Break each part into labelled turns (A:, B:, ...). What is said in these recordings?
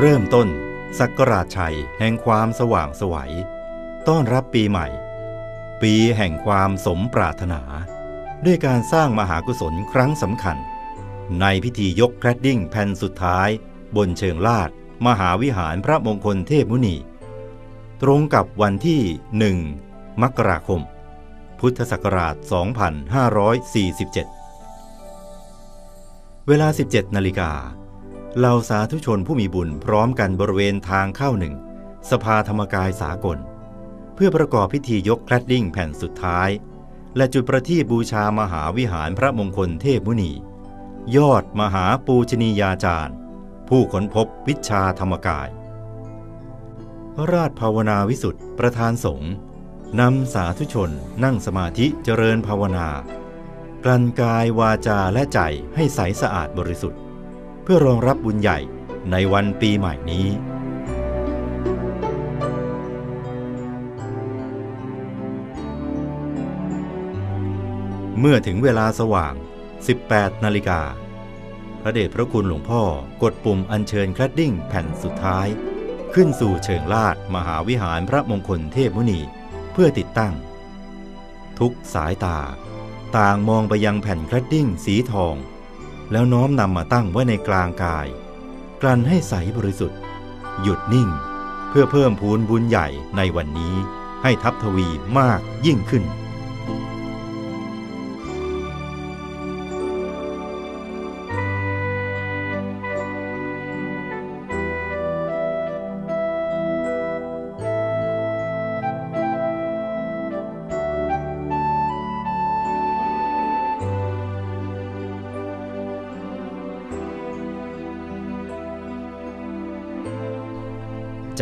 A: เริ่มต้นสักราชชัยแห่งความสว่างสวัย ต้อนรับปีใหม่ ปีแห่งความสมปรารถนา ด้วยการสร้างมหากุศลครั้งสำคัญ ในพิธียกแครดดิ้งแผ่นสุดท้าย บนเชิงลาด มหาวิหารพระมงคลเทพมุนี ตรงกับวันที่หนึ่งมกราคม พุทธศักราช 2547 เวลา 17 นาฬิกา เหล่าสาธุชนผู้มีบุญพร้อมกันบริเวณทางเข้าหนึ่ง สภาธรรมกายสากล เพื่อประกอบพิธียกแคลดดิ้งแผ่นสุดท้าย และจุดประทีปบูชามหาวิหารพระมงคลเทพมุนี ยอดมหาปูชนียาจารย์ ผู้ค้นพบวิชาธรรมกายราชภาวนาวิสุทธ์ประธานสงฆ์นำสาธุชนนั่งสมาธิเจริญภาวนา กลั่นกายวาจาและใจให้ใสสะอาดบริสุทธิ์ เพื่อรองรับบุญใหญ่ในวันปีใหม่นี้ เมื่อถึงเวลาสว่าง 18 นาฬิกา พระเดชพระคุณหลวงพ่อกดปุ่มอัญเชิญคลดดิ้งแผ่นสุดท้าย ขึ้นสู่เชิงลาดมหาวิหารพระมงคลเทพมุนีเพื่อติดตั้ง ทุกสายตา ต่างมองไปยังแผ่นคลดดิ้งสีทอง แล้วน้อมนำมาตั้งไว้ในกลางกาย กลั่นให้ใสบริสุทธิ์ หยุดนิ่ง เพื่อเพิ่มพูนบุญใหญ่ในวันนี้ให้ทับทวีมากยิ่งขึ้น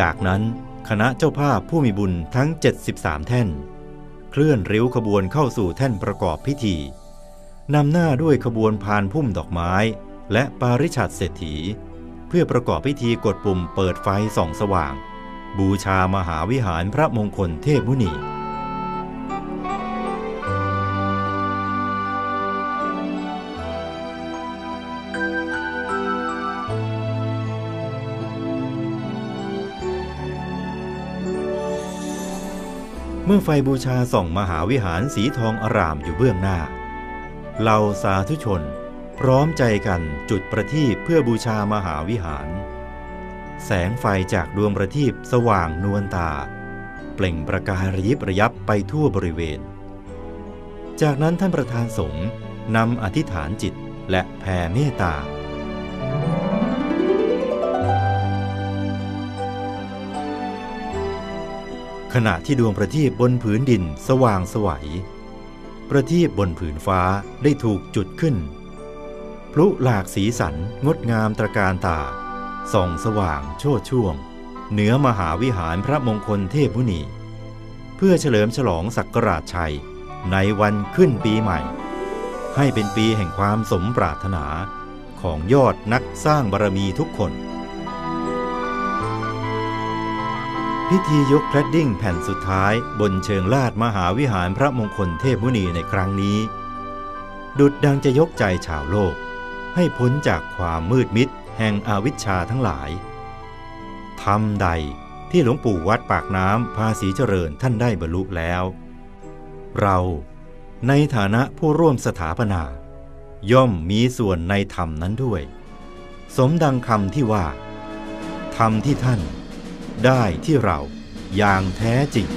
A: จากนั้นคณะเจ้าภาพผู้มีบุญทั้ง 73 แท่น เคลื่อนริ้วขบวนเข้าสู่แท่นประกอบพิธีนำหน้าด้วยขบวนพานพุ่มดอกไม้ และปาริชัดเศรษฐี เพื่อประกอบพิธีกดปุ่มเปิดไฟส่องสว่าง บูชามหาวิหารพระมงคลเทพมุนี เมื่อไฟบูชาส่องมหาวิหารสีทองอารามอยู่เบื้องหน้าเหล่าสาธุชน พร้อมใจกันจุดประทีปเพื่อบูชามหาวิหาร แสงไฟจากดวงประทีปสว่างนวลตา เปล่งประกายระยิบระยับไปทั่วบริเวณ จากนั้นท่านประธานสงฆ์นำอธิษฐานจิตและแผ่เมตตา ขณะที่ดวงประทีปบนผืนดินสว่างสวัย ประทีปบนผืนฟ้าได้ถูกจุดขึ้น พลุหลากสีสันงดงามตระการตา ส่องสว่างโชดช่วง เหนือมหาวิหารพระมงคลเทพมุนี เพื่อเฉลิมฉลองศักราชชัยในวันขึ้นปีใหม่ ให้เป็นปีแห่งความสมปรารถนาของยอดนักสร้างบารมีทุกคน พิธียกแคลดดิ้งแผ่นสุดท้ายบนเชิงลาดมหาวิหารพระมงคลเทพมุนีในครั้งนี้ ดุดดังจะยกใจชาวโลก ให้พ้นจากความมืดมิดแห่งอวิชชาทั้งหลายทำใดที่หลวงปู่วัดปากน้ำภาษีเจริญท่านได้บรรลุแล้ว เราในฐานะผู้ร่วมสถาปนา ย่อมมีส่วนในธรรมนั้นด้วย สมดังคำที่ว่า ธรรมที่ท่าน ได้ที่เราอย่างแท้จริง